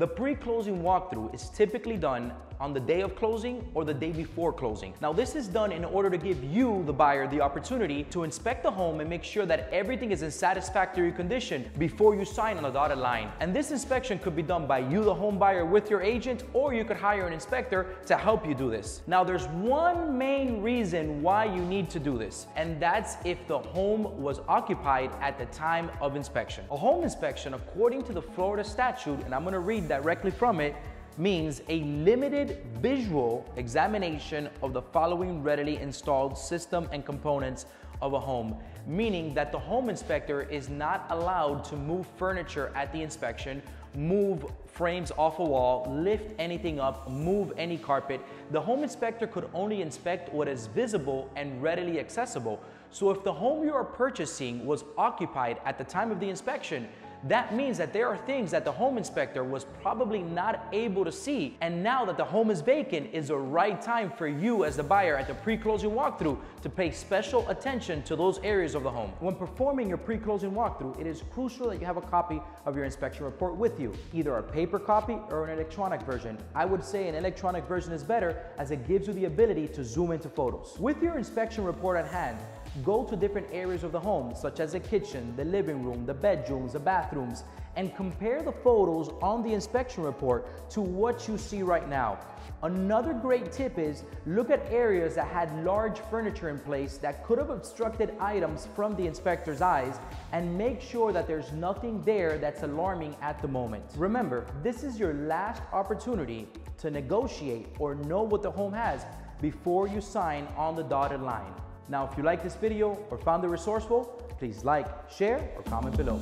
The pre-closing walkthrough is typically done on the day of closing or the day before closing. Now this is done in order to give you, the buyer, the opportunity to inspect the home and make sure that everything is in satisfactory condition before you sign on the dotted line. And this inspection could be done by you, the home buyer, with your agent, or you could hire an inspector to help you do this. Now there's one main reason why you need to do this, and that's if the home was occupied at the time of inspection. A home inspection, according to the Florida statute, and I'm gonna read directly from it, means a limited visual examination of the following readily installed system and components of a home, meaning that the home inspector is not allowed to move furniture at the inspection, move frames off a wall, lift anything up, move any carpet. The home inspector could only inspect what is visible and readily accessible. So if the home you are purchasing was occupied at the time of the inspection, that means that there are things that the home inspector was probably not able to see. And now that the home is vacant is the right time for you as the buyer at the pre-closing walkthrough to pay special attention to those areas of the home. When performing your pre-closing walkthrough, it is crucial that you have a copy of your inspection report with you, either a paper copy or an electronic version. I would say an electronic version is better as it gives you the ability to zoom into photos. With your inspection report at hand, Go to different areas of the home, such as the kitchen, the living room, the bedrooms, the bathrooms, and compare the photos on the inspection report to what you see right now. Another great tip is look at areas that had large furniture in place that could have obstructed items from the inspector's eyes and make sure that there's nothing there that's alarming at the moment. Remember, this is your last opportunity to negotiate or know what the home has before you sign on the dotted line. Now, if you like this video or found it resourceful, please like, share, or comment below.